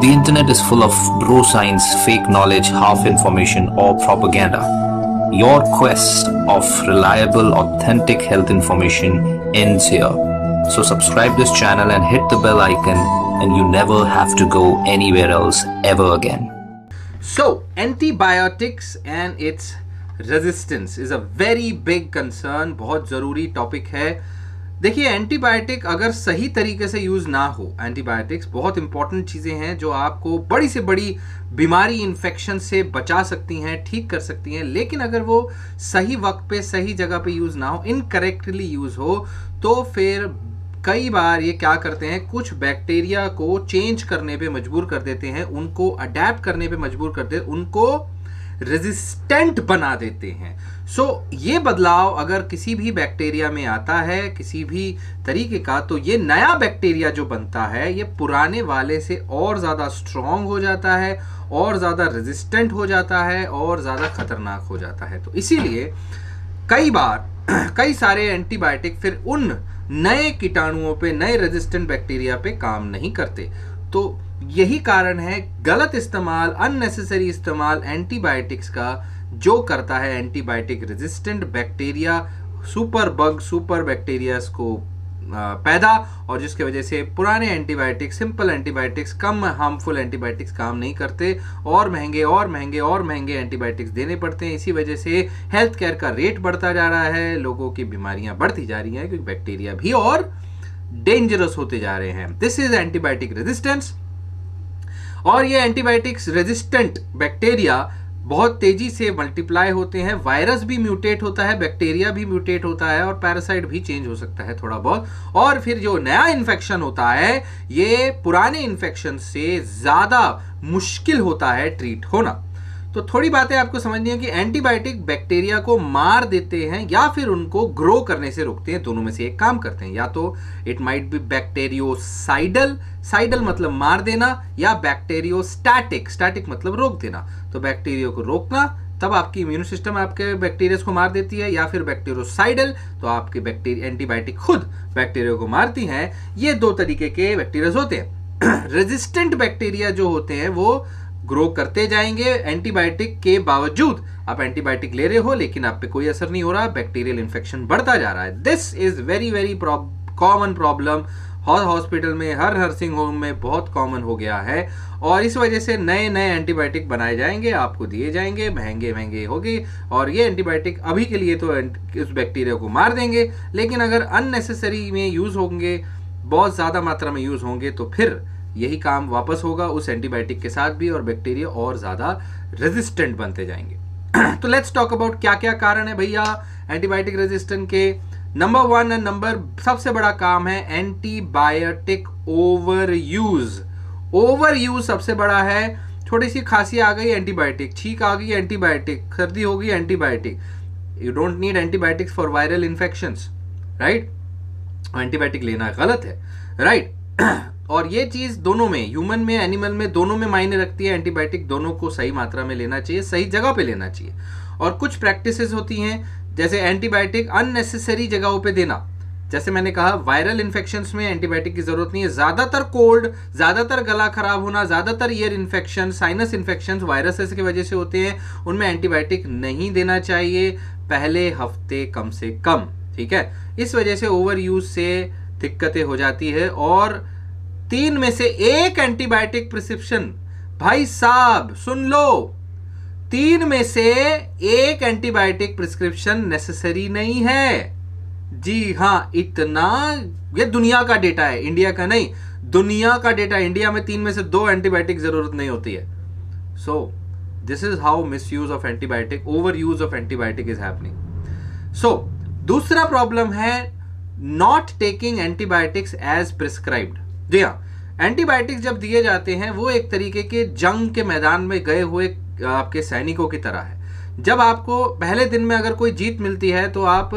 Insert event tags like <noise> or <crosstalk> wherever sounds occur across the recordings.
The internet is full of bro science, fake knowledge, half information, or propaganda. Your quest of reliable, authentic health information ends here. So, subscribe this channel and hit the bell icon, and you never have to go anywhere else ever again. So, antibiotics and its resistance is a very big concern. बहुत ज़रूरी topic है देखिए antibiotic अगर सही तरीके से use ना हो एंटीबायोटिक्स बहुत इंपॉर्टेंट चीज़ें हैं जो आपको बड़ी से बड़ी बीमारी इन्फेक्शन से बचा सकती हैं, ठीक कर सकती हैं, लेकिन अगर वो सही वक्त पे, सही जगह पे यूज़ ना हो इनकरेक्टली यूज़ हो तो फिर कई बार ये क्या करते हैं, कुछ बैक्टीरिया को चेंज करने पे मजबूर कर देते हैं, उनको अडेप्ट करने पे मजबूर कर देते उनको रेजिस्टेंट बना देते हैं। सो so, ये बदलाव अगर किसी भी बैक्टीरिया में आता है किसी भी तरीके का तो ये नया बैक्टीरिया जो बनता है ये पुराने वाले से और ज़्यादा स्ट्रॉन्ग हो जाता है और ज़्यादा रेजिस्टेंट हो जाता है और ज़्यादा खतरनाक हो जाता है। तो इसीलिए कई बार <clears throat> कई सारे एंटीबायोटिक फिर उन नए कीटाणुओं पे नए रेजिस्टेंट बैक्टीरिया पे काम नहीं करते। तो यही कारण है गलत इस्तेमाल अननेसेसरी इस्तेमाल एंटीबायोटिक्स का, जो करता है antibiotic resistant bacteria superbug super bacteria को पैदा, और जिसके वजह से पुराने एंटीबायोटिक्स सिंपल एंटीबायोटिक्स कम हार्मफुल एंटीबायोटिक्स काम नहीं करते, और महँगे और महँगे और महँगे एंटीबायोटिक्स देने पड़ते हैं। इसी वजह से हेल्थ केयर का रेट बढ़ता जा रहा है, लोगों की बीमारियाँ बढ़ती जा रही हैं, क्योंकि बैक्टीरिया भी और डेंजरस होते जा रहे हैं। दिस इज़ एंटीबायोटिक रेजिस्टेंस और ये एंटीबायोटिक्स रेजिस्टेंट बैक्टीरिया बहुत तेज़ी से मल्टीप्लाई होते हैं। वायरस भी म्यूटेट होता है, बैक्टीरिया भी म्यूटेट होता है और पैरासाइट भी चेंज हो सकता है थोड़ा बहुत। और फिर जो नया इन्फेक्शन होता है, ये पुराने इन्फेक्शन से ज़्यादा मुश्किल होता है ट्रीट होना। तो थोड़ी बातें आपको समझनी है कि एंटीबायोटिक बैक्टीरिया को मार देते हैं या फिर उनको ग्रो करने से रोकते हैं, दोनों में से एक काम करते हैं। या तो it might be bactericidal cidal मतलब मार देना या बैक्टेरियोस्टैटिक स्टैटिक मतलब रोक देना। तो बैक्टीरिया को रोकना, तब आपकी इम्यून सिस्टम आपके बैक्टीरिया को मार देती है या फिर बैक्टीरियोसाइडल तो आपके बैक्टीरिया एंटीबायोटिक खुद बैक्टीरिया को मारती हैं। ये दो तरीके के बैक्टीरिया होते हैं। <clears throat> रेजिस्टेंट बैक्टीरिया जो होते हैं, वो ग्रो करते जाएँगे एंटीबायोटिक के बावजूद। आप एंटीबायोटिक ले रहे हो, लेकिन आप पे कोई असर नहीं हो रहा बैक्टीरियल इन्फेक्शन बढ़ता जा रहा है। This is very very common problem her hospital में, हर नर्सिंग होम में बहुत कॉमन हो गया है। और इस वजह से नए नए एंटीबायोटिक बनाए जाएँगे, आपको दिए जाएँगे, महँगे महँगे होंगे। और ये एंटीबायोटिक अभी के लिए तो उस बैक्टीरिया को मार देंगे। लेकिन अगर अननेसेसरी में यूज़ होंगे, बहुत ज़्यादा मात्रा में यूज़ होंगे तो फिर यही काम वापस होगा, उस एंटीबायोटिक के साथ भी और बैक्टीरिया और ज़्यादा रेजिस्टेंट बनते जाएँगे। <clears throat> तो लेट्स टॉक अबाउट क्या क्या कारण है भैया एंटीबायोटिक रेजिस्टेंट के। नंबर वन एंड नंबर सबसे बड़ा काम है antibiotic overuse overuse सबसे बड़ा है थोड़ी सी खांसी आ गई एंटीबायोटिक छींक आ गई एंटीबायोटिक सर्दी हो गई antibiotic you don't need antibiotics for viral infection right antibiotic लेना गलत है राइट right? <clears throat> और ये चीज़ दोनों में ह्यूमन में एनिमल में, दोनों में मायने रखती है। एंटीबायोटिक दोनों को सही मात्रा में लेना चाहिए, सही जगह पे लेना चाहिए। और कुछ प्रैक्टिसेस होती हैं, जैसे एंटीबायोटिक अननेसेसरी जगहों पे देना। जैसे मैंने कहा वायरल इन्फेक्शन में एंटीबायोटिक की ज़रूरत नहीं है। ज़्यादातर कोल्ड ज़्यादातर गला खराब होना, ज़्यादातर ear infection sinus infection viruses की वजह से होते हैं। उनमें एंटीबायोटिक नहीं देना चाहिए, पहले हफ़्ते कम से कम, ठीक है? इस वजह से ओवर यूज़ से दिक्कतें हो जाती है और तीन में से एक एंटीबायोटिक प्रिस्क्रिप्शन। भाई साहब, सुन लो। तीन में से एक एंटीबायोटिक प्रिस्क्रिप्शन नेसेसरी नहीं है। जी हाँ, इतना, ये दुनिया का डेटा है इंडिया का नहीं। दुनिया का डेटा इंडिया में तीन में से दो एंटीबायोटिक ज़रूरत नहीं होती है। So this is how misuse of antibiotic overuse of antibiotic is happening so दूसरा प्रॉब्लम है not taking antibiotics as prescribed जी हाँ एंटीबायोटिक्स जब दिए जाते हैं, वो एक तरीके के जंग के मैदान में गए हुए आपके सैनिकों की तरह है। जब आपको पहले दिन में अगर कोई जीत मिलती है तो आप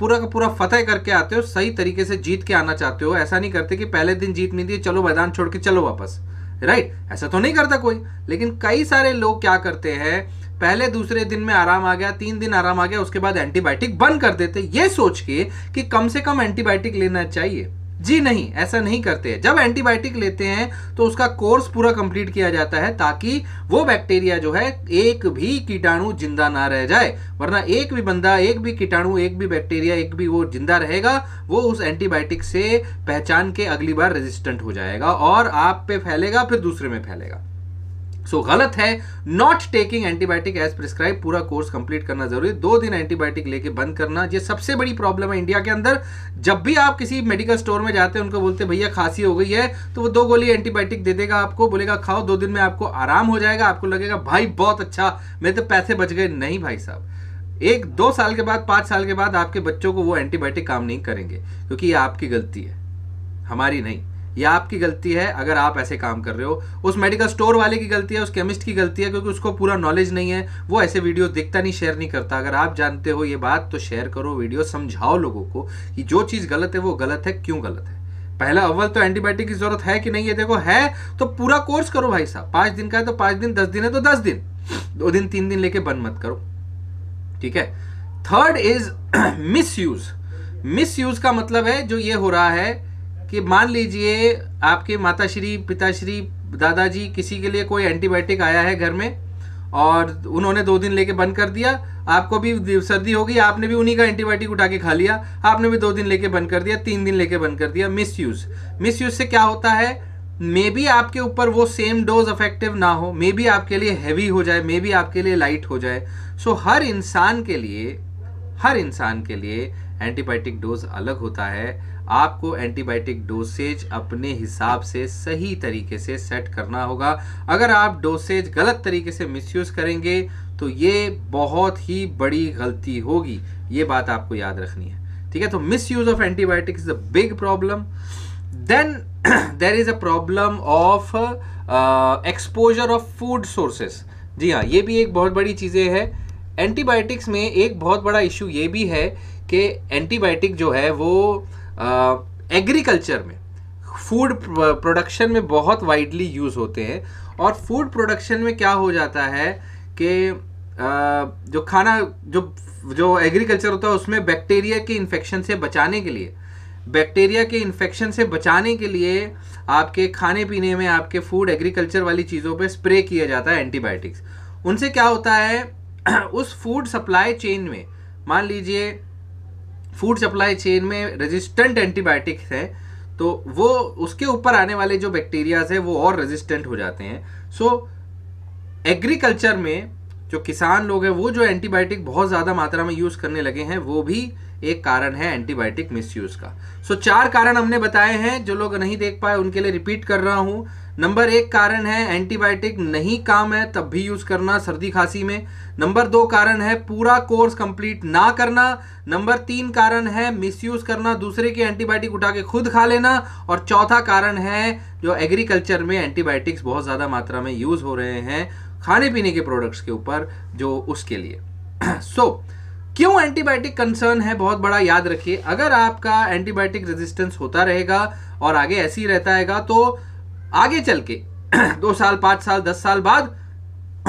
पूरा का पूरा फतेह करके आते हो, सही तरीके से जीत के आना चाहते हो। ऐसा नहीं करते कि पहले दिन जीत मिलती है चलो मैदान छोड़ के चलो वापस। राइट? ऐसा तो नहीं करता कोई। लेकिन कई सारे लोग क्या करते हैं, पहले दूसरे दिन में आराम आ गया, तीन दिन आराम आ गया, उसके बाद एंटीबायोटिक बंद कर देते। ये सोच के कि कम से कम एंटीबायोटिक लेना चाहिए। जी नहीं, ऐसा नहीं करते। जब एंटीबायोटिक लेते हैं तो उसका कोर्स पूरा कंप्लीट किया जाता है ताकि वो बैक्टीरिया जो है, एक भी कीटाणु ज़िंदा ना रह जाए। वरना एक भी बंदा, एक भी कीटाणु, एक भी बैक्टीरिया, एक भी वो ज़िंदा रहेगा, वो उस एंटीबायोटिक से पहचान के अगली बार रेजिस्टेंट हो जाएगा और आप पे फैलेगा, फिर दूसरे में फैलेगा। सो so, गलत है not taking antibiotic as prescribe पूरा कोर्स कंप्लीट करना ज़रूरी दो दिन एंटीबायोटिक लेके बंद करना ये सबसे बड़ी प्रॉब्लम है इंडिया के अंदर। जब भी आप किसी मेडिकल स्टोर में जाते हैं उनको बोलते भैया खांसी हो गई है। तो वो दो गोली एंटीबायोटिक दे देगा आपको बोलेगा खाओ दो दिन में आपको आराम हो जाएगा आपको लगेगा भाई बहुत अच्छा मेरे तो पैसे बच गए। नहीं भाई साहब। एक दो साल के बाद पाँच साल के बाद आपके बच्चों को वो एंटीबायोटिक काम नहीं करेंगे क्योंकि ये आपकी गलती है हमारी नहीं। ये आपकी गलती है, अगर आप ऐसे काम कर रहे हो, उस मेडिकल स्टोर वाले की गलती है, उस केमिस्ट की गलती है, क्योंकि उसको पूरा नॉलेज नहीं है, वो ऐसे वीडियो देखता नहीं शेयर नहीं करता। अगर आप जानते हो ये बात तो शेयर करो वीडियो समझाओ लोगों को कि जो चीज़ गलत है, वो गलत है, क्यों गलत है। पहला अव्वल तो एंटीबायोटिक की ज़रूरत है कि नहीं? है देखो, है तो पूरा कोर्स करो भाई साहब। पाँच दिन का है तो पाँच दिन, दस दिन है तो दस दिन। दो दिन, तीन दिन लेके बंद मत करो। ठीक है? Third is misuse misuse का मतलब है, जो ये हो रहा है कि मान लीजिए आपके माताश्री पिताश्री दादाजी किसी के लिए कोई एंटीबायोटिक आया है घर में और उन्होंने दो दिन लेके बंद कर दिया आपको भी सर्दी होगी आपने भी उन्हीं का एंटीबायोटिक उठा के खा लिया आपने भी दो दिन लेके बंद कर दिया तीन दिन लेके बंद कर दिया मिस यूज़ मिस यूज़ से क्या होता है? मे बी आपके ऊपर वो सेम डोज अफेक्टिव ना हो मे बी आपके लिए हैवी हो जाए मे बी आपके लिए लाइट हो जाए। सो so, हर इंसान के लिए हर इंसान के लिए एंटीबायोटिक डोज अलग होता है। आपको एंटीबायोटिक डोसेज अपने हिसाब से सही तरीके से सेट करना होगा। अगर आप डोसेज गलत तरीके से मिसयूज करेंगे तो ये बहुत ही बड़ी गलती होगी। ये बात आपको याद रखनी है। ठीक है तो misuse of antibiotic is a big problem then there is a problem of exposure of food sources जी हाँ ये भी एक बहुत बड़ी चीज़ें है। एंटीबायोटिक्स में एक बहुत बड़ा इशू ये भी है कि एंटीबायोटिक जो है वो एग्रीकल्चर में। फ़ूड प्रोडक्शन में बहुत वाइडली यूज़ होते हैं और फ़ूड प्रोडक्शन में क्या हो जाता है कि जो खाना, जो जो एग्रीकल्चर होता है उसमें बैक्टीरिया के इन्फेक्शन से बचाने के लिए। बैक्टीरिया के इन्फेक्शन से बचाने के लिए आपके खाने पीने में आपके फ़ूड एग्रीकल्चर वाली चीज़ों पे स्प्रे किया जाता है एंटीबायोटिक्स उनसे क्या होता है, <clears throat> उस फ़ूड सप्लाई चेन में, मान लीजिए फ़ूड सप्लाई चेन में रेजिस्टेंट एंटीबायोटिक्स हैं तो वो उसके ऊपर आने वाले जो बैक्टीरियाज है वो और रेजिस्टेंट हो जाते हैं। सो एग्रीकल्चर में जो किसान लोग हैं वो जो एंटीबायोटिक बहुत ज़्यादा मात्रा में यूज़ करने लगे हैं वो भी एक कारण है एंटीबायोटिक मिसयूज का। सो so, चार कारण हमने बताए हैं जो लोग नहीं देख पाए उनके लिए रिपीट कर रहा हूँ। नंबर एक कारण है एंटीबायोटिक नहीं काम है तब भी यूज़ करना सर्दी खांसी में। नंबर दो कारण है पूरा कोर्स कंप्लीट ना करना। नंबर तीन कारण है मिसयूज करना दूसरे की एंटीबायोटिक उठा के खुद खा लेना। और चौथा कारण है जो एग्रीकल्चर में एंटीबायोटिक्स बहुत ज़्यादा मात्रा में यूज़ हो रहे हैं खाने पीने के प्रोडक्ट्स के ऊपर जो उसके लिए। सो <clears throat> so, क्यों एंटीबायोटिक कंसर्न है बहुत बड़ा याद रखिए। अगर आपका एंटीबायोटिक रेजिस्टेंस होता रहेगा और आगे ऐसे ही रहता है तो आगे चल के <clears throat> दो साल पाँच साल दस साल बाद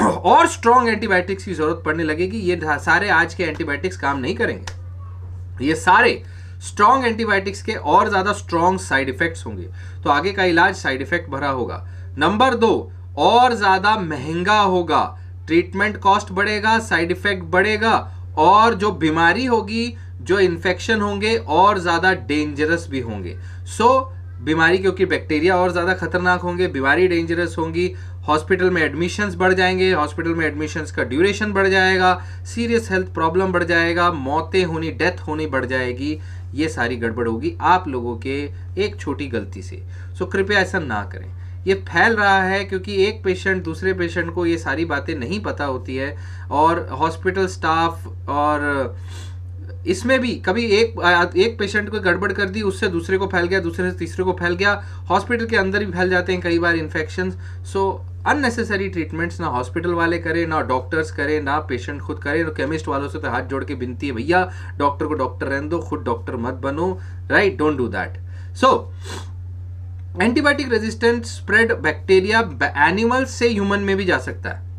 <clears throat> और स्ट्रॉन्ग एंटीबायोटिक्स की ज़रूरत पड़ने लगेगी। ये सारे आज के एंटीबायोटिक्स काम नहीं करेंगे। ये सारे स्ट्रॉन्ग एंटीबायोटिक्स के और ज़्यादा स्ट्रॉन्ग साइड इफेक्ट्स होंगे। तो आगे का इलाज साइड इफ़ेक्ट भरा होगा। नंबर दो और ज़्यादा महँगा होगा। ट्रीटमेंट कॉस्ट बढ़ेगा साइड इफ़ेक्ट बढ़ेगा और जो बीमारी होगी जो इन्फेक्शन होंगे और ज़्यादा डेंजरस भी होंगे। सो so, बीमारी क्योंकि बैक्टीरिया और ज़्यादा खतरनाक होंगे, बीमारी डेंजरस होंगी हॉस्पिटल में एडमिशन्स बढ़ जाएँगे हॉस्पिटल में एडमिशन्स का ड्यूरेशन बढ़ जाएगा सीरियस हेल्थ प्रॉब्लम बढ़ जाएगा, मौतें होनी डेथ होनी बढ़ जाएगी, ये सारी गड़बड़ होगी आप लोगों के एक छोटी गलती से। सो कृपया ऐसा ना करें। ये फैल रहा है क्योंकि एक पेशेंट दूसरे पेशेंट को ये सारी बातें नहीं पता होती है और हॉस्पिटल स्टाफ और इसमें भी कभी एक एक पेशेंट को गड़बड़ कर दी, उससे दूसरे को फैल गया, दूसरे से तीसरे को फैल गया हॉस्पिटल के अंदर भी फैल जाते हैं कई बार इन्फेक्शन सो अननेसेसरी ट्रीटमेंट्स ना हॉस्पिटल वाले करें, ना डॉक्टर्स करें, ना पेशेंट खुद करें तो केमिस्ट वालों से तो हाथ जोड़ के बिनती है, भैया डॉक्टर को डॉक्टर रहने दो, खुद डॉक्टर मत बनो right don't do that so antibiotic resistant spread bacteria animals से ह्यूमन में भी जा सकता है।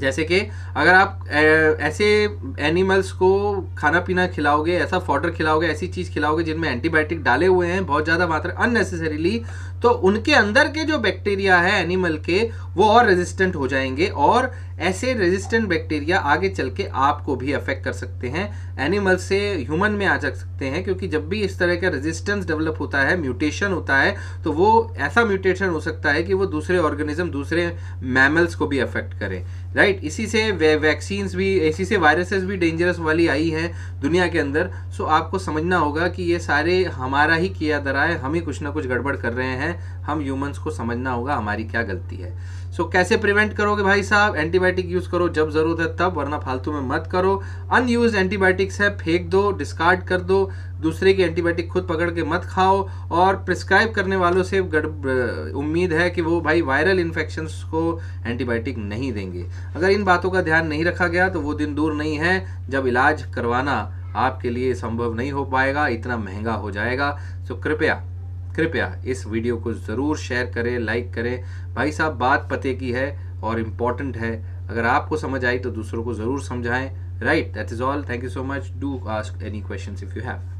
जैसे कि अगर आप ऐसे एनिमल्स को खाना पीना खिलाओगे, ऐसा फॉडर खिलाओगे, ऐसी चीज़ खिलाओगे जिनमें एंटीबायोटिक डाले हुए हैं, बहुत ज़्यादा मात्रा अननेसेसरीली तो उनके अंदर के जो बैक्टीरिया है एनिमल के, वो और रेजिस्टेंट हो जाएँगे और ऐसे रेजिस्टेंट बैक्टीरिया आगे चल के आपको भी अफेक्ट कर सकते हैं एनिमल से ह्यूमन में आ जा सकते हैं, क्योंकि जब भी इस तरह का रेजिस्टेंस डेवलप होता है म्यूटेशन होता है तो वो ऐसा म्यूटेशन हो सकता है कि वो दूसरे ऑर्गेनिज्म दूसरे मैमल्स को भी अफेक्ट करे। Right right? इसी से वे वैक्सीन भी, इसी से वायरसेस भी डेंजरस वाली आई हैं दुनिया के अंदर। सो आपको समझना होगा कि ये सारे हमारा ही किया दरा है, हम ही कुछ ना कुछ गड़बड़ कर रहे हैं, हम ह्यूमंस को समझना होगा हमारी क्या गलती है। सो so, कैसे प्रिवेंट करोगे भाई साहब? एंटीबायोटिक यूज़ करो जब ज़रूरत है तब वरना फालतू में मत करो। अनयूज एंटीबायोटिक्स है फेंक दो डिस्कार्ड कर दो। दूसरे की एंटीबायोटिक खुद पकड़ के मत खाओ। और प्रिस्क्राइब करने वालों से उम्मीद है कि वो भाई वायरल इन्फेक्शन को एंटीबायोटिक नहीं देंगे। अगर इन बातों का ध्यान नहीं रखा गया तो वो दिन दूर नहीं है। जब इलाज करवाना आपके लिए संभव नहीं हो पाएगा इतना महँगा हो जाएगा। तो कृपया कृपया इस वीडियो को ज़रूर शेयर करें लाइक करें। भाई साहब, बात पते की है और इंपॉर्टेंट है। अगर आपको समझ आई तो दूसरों को ज़रूर समझाएँ। Right that is all thank you so much do ask any question if you have